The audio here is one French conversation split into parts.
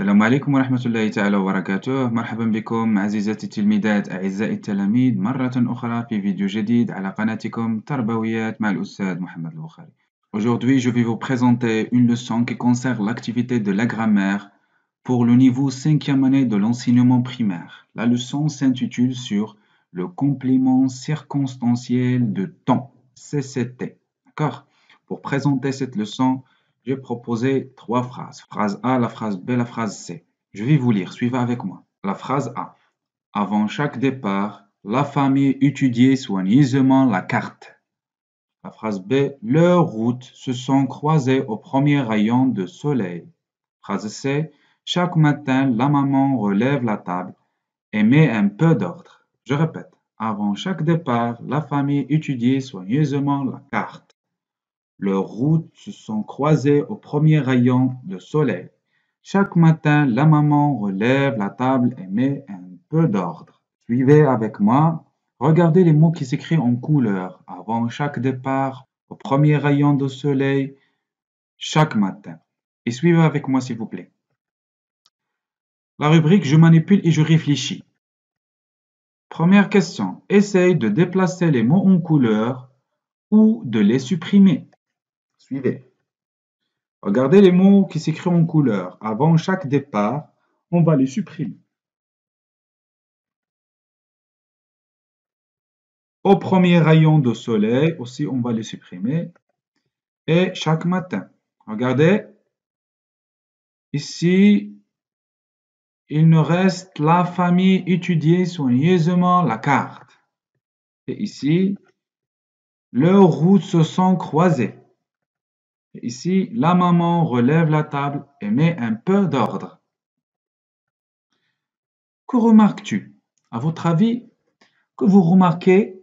السلام عليكم ورحمة الله تعالى وبركاته مرحبا بكم عزيزاتي التلميذات أعزائي التلاميذ مرة أخرى في فيديو جديد على قناتكم تربويات مع الأستاذ محمد البخاري Aujourd'hui, je vais vous présenter une leçon qui concerne l'activité de la grammaire pour le niveau 5e année de l'enseignement primaire. La leçon s'intitule sur le complément circonstanciel de temps, CCT. D'accord Pour présenter cette leçon, j'ai proposé trois phrases. Phrase A, la phrase B, la phrase C. Je vais vous lire, suivez avec moi. La phrase A. Avant chaque départ, la famille étudiait soigneusement la carte. La phrase B. Leurs routes se sont croisées au premier rayon de soleil. Phrase C. Chaque matin, la maman relève la table et met un peu d'ordre. Je répète. Avant chaque départ, la famille étudiait soigneusement la carte. Leurs routes se sont croisées au premier rayon de soleil. Chaque matin, la maman relève la table et met un peu d'ordre. Suivez avec moi. Regardez les mots qui s'écrivent en couleur avant chaque départ, au premier rayon de soleil, chaque matin. Et suivez avec moi, s'il vous plaît. La rubrique Je manipule et je réfléchis. Première question. Essaye de déplacer les mots en couleur ou de les supprimer. Suivez. Regardez les mots qui s'écrivent en couleur. Avant chaque départ, on va les supprimer. Au premier rayon de soleil, aussi, on va les supprimer. Et chaque matin. Regardez. Ici, il nous reste la famille étudier soigneusement la carte. Et ici, leurs routes se sont croisées. Ici, la maman relève la table et met un peu d'ordre. Que remarques-tu? À votre avis, que vous remarquez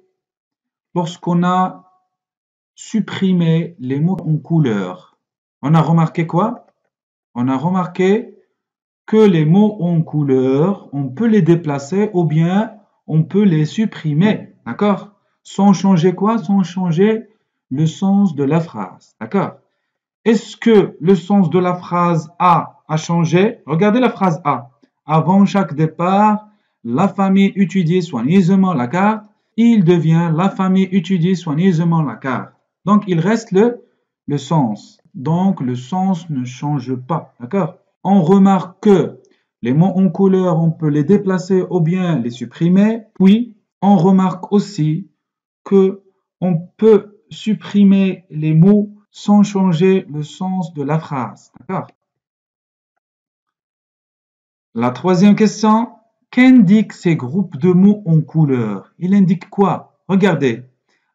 lorsqu'on a supprimé les mots en couleur? On a remarqué quoi? On a remarqué que les mots en couleur, on peut les déplacer ou bien on peut les supprimer. D'accord? Sans changer quoi? Sans changer le sens de la phrase. D'accord? Est-ce que le sens de la phrase A a changé? Regardez la phrase A. Avant chaque départ, la famille étudie soigneusement la carte. Il devient la famille étudie soigneusement la carte. Donc, il reste le, le sens. Donc, le sens ne change pas. D'accord? On remarque que les mots en couleur, on peut les déplacer ou bien les supprimer. Puis, on remarque aussi que on peut supprimer les mots sans changer le sens de la phrase. D'accord? La troisième question, qu'indiquent ces groupes de mots en couleur? Il indique quoi? Regardez.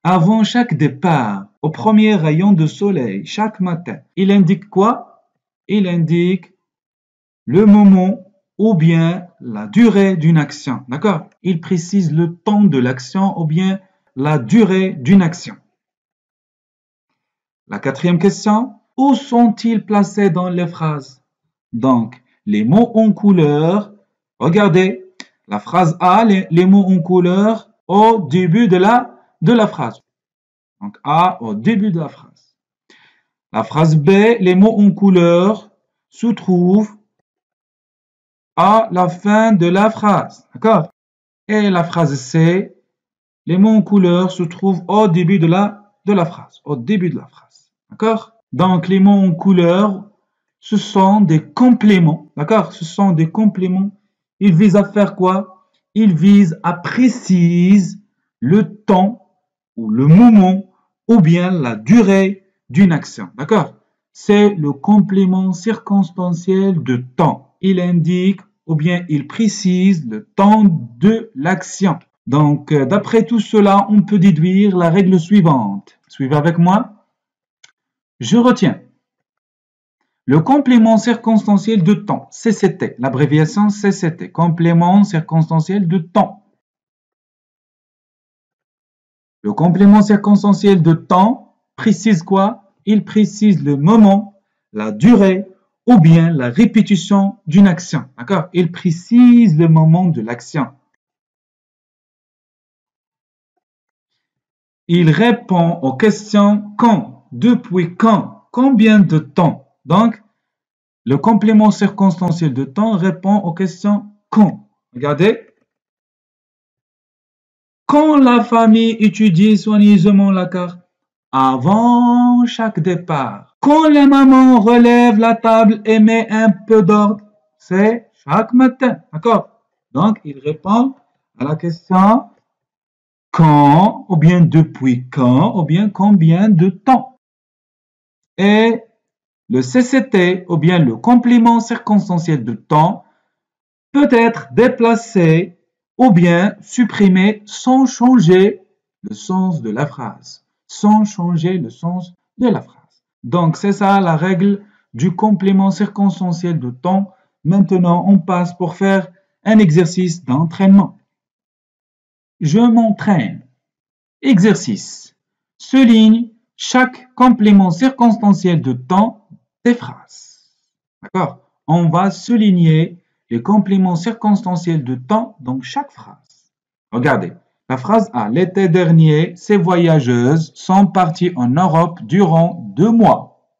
Avant chaque départ, au premier rayon de soleil, chaque matin, il indique quoi? Il indique le moment ou bien la durée d'une action. D'accord? Il précise le temps de l'action ou bien la durée d'une action. La quatrième question, où sont-ils placés dans les phrases? Donc, les mots en couleur, regardez, la phrase A, les, mots en couleur au début de la, de la phrase. Donc, A au début de la phrase. La phrase B, les mots en couleur se trouvent à la fin de la phrase. D'accord? Et la phrase C, les mots en couleur se trouvent au début de la, de la phrase. Au début de la phrase. D'accord? Donc, les mots en couleur, ce sont des compléments. D'accord? Ce sont des compléments. Ils visent à faire quoi? Ils visent à préciser le temps ou le moment ou bien la durée d'une action. D'accord? C'est le complément circonstanciel de temps. Il indique ou bien il précise le temps de l'action. Donc, euh, d'après tout cela, on peut déduire la règle suivante. Suivez avec moi. Je retiens. Le complément circonstanciel de temps, CCT, l'abréviation CCT, complément circonstanciel de temps. Le complément circonstanciel de temps précise quoi? Il précise le moment, la durée ou bien la répétition d'une action. D'accord? Il précise le moment de l'action. Il répond aux questions quand? Depuis quand Combien de temps Donc, Le complément circonstanciel de temps répond aux questions quand. Regardez. Quand la famille étudie soigneusement la carte avant chaque départ. Quand la maman relève la table et met un peu d'ordre, c'est chaque matin. D'accord Donc, il répond à la question quand, ou bien depuis quand, ou bien combien de temps. Et le CCT, ou bien le complément circonstanciel de temps, peut être déplacé ou bien supprimé sans changer le sens de la phrase, sans changer le sens de la phrase. Donc, c'est ça la règle du complément circonstanciel de temps. Maintenant, on passe pour faire un exercice d'entraînement. Je m'entraîne. Exercice. Souligne chaque complément circonstanciel de temps des phrases. D'accord? On va souligner les compléments circonstanciels de temps dans chaque phrase. Regardez. La phrase A. L'été dernier, ces voyageuses sont parties en Europe durant deux mois.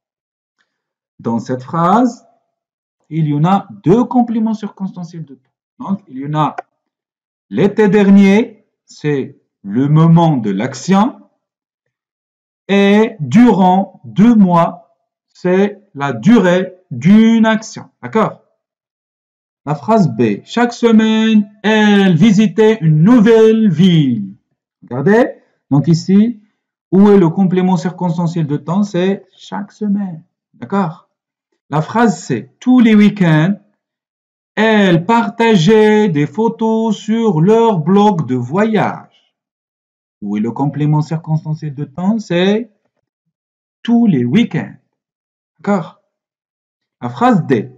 Dans cette phrase, il y en a deux compléments circonstanciels de temps. Donc, il y en a l'été dernier, c'est le moment de l'action. Et durant deux mois, c'est la durée d'une action. D'accord? La phrase B. Chaque semaine, elle visitait une nouvelle ville. Regardez. Donc ici, où est le complément circonstanciel de temps? C'est chaque semaine. D'accord? La phrase C. Tous les week-ends, elles partageaient des photos sur leur blog de voyage. Oui, le complément circonstanciel de temps, c'est tous les week-ends. D'accord? La phrase D.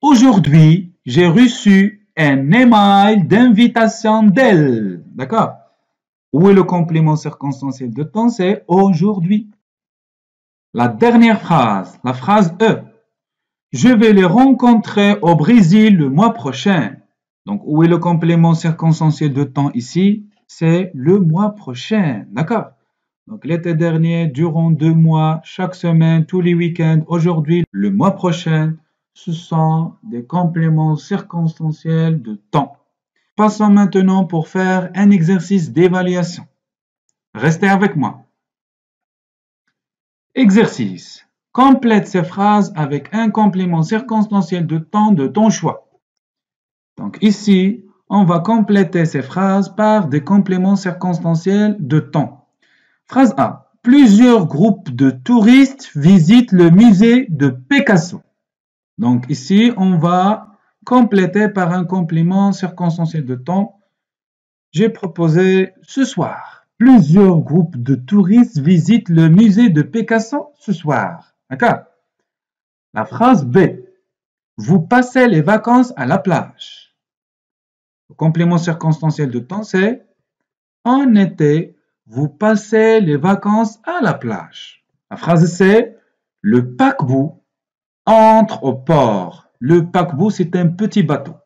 Aujourd'hui, j'ai reçu un email d'invitation d'elle. D'accord? Où est le complément circonstanciel de temps? C'est aujourd'hui. La dernière phrase, la phrase E. Je vais les rencontrer au Brésil le mois prochain. Donc, où est le complément circonstanciel de temps? Ici C'est le mois prochain. D'accord? Donc, l'été dernier, durant deux mois, chaque semaine, tous les week-ends, aujourd'hui, le mois prochain, ce sont des compléments circonstanciels de temps. Passons maintenant pour faire un exercice d'évaluation. Restez avec moi. Exercice. Complète ces phrases avec un complément circonstanciel de temps de ton choix. Donc ici, on va compléter ces phrases par des compléments circonstanciels de temps. Phrase A. Plusieurs groupes de touristes visitent le musée de Picasso. Donc ici, on va compléter par un complément circonstanciel de temps. J'ai proposé ce soir. Plusieurs groupes de touristes visitent le musée de Picasso ce soir. D'accord? La phrase B. Vous passez les vacances à la plage. Le complément circonstanciel de temps, c'est en été, vous passez les vacances à la plage. La phrase C. Le paquebot entre au port. Le paquebot, c'est un petit bateau.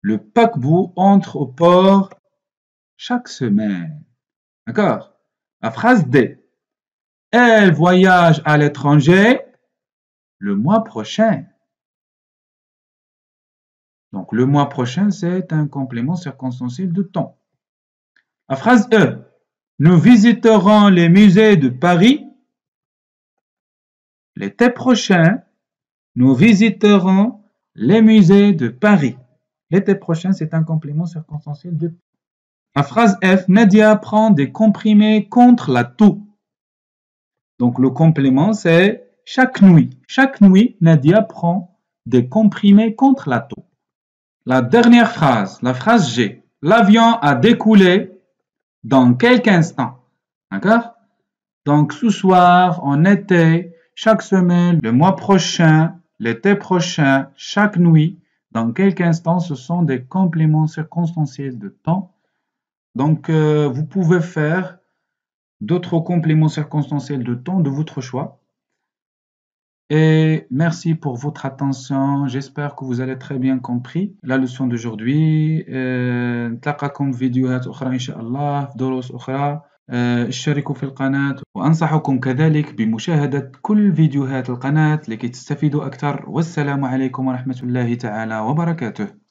Le paquebot entre au port chaque semaine. D'accord? La phrase D. Elle voyage à l'étranger le mois prochain. Donc, le mois prochain, c'est un complément circonstanciel de temps. La phrase E. Nous visiterons les musées de Paris. L'été prochain, nous visiterons les musées de Paris. L'été prochain, c'est un complément circonstanciel de temps. La phrase F. Nadia prend des comprimés contre la toux. Donc le complément, c'est chaque nuit. Chaque nuit, Nadia prend des comprimés contre la toux. La dernière phrase, la phrase G. L'avion a découlé dans quelques instants. D'accord? Donc ce soir, en été, chaque semaine, le mois prochain, l'été prochain, chaque nuit, dans quelques instants, ce sont des compléments circonstanciels de temps. Donc euh, vous pouvez faire d'autres compléments circonstanciels de temps de votre choix. Et merci pour votre attention. J'espère que vous avez très bien compris la leçon d'aujourd'hui. نتلاقاكم فيديوهات أخرى إن شاء الله في دروس أخرى آه، اشتركوا في القناة وأنصحكم كذلك بمشاهدة كل فيديوهات القناة لكي تستفيدوا أكثر والسلام عليكم ورحمة الله تعالى وبركاته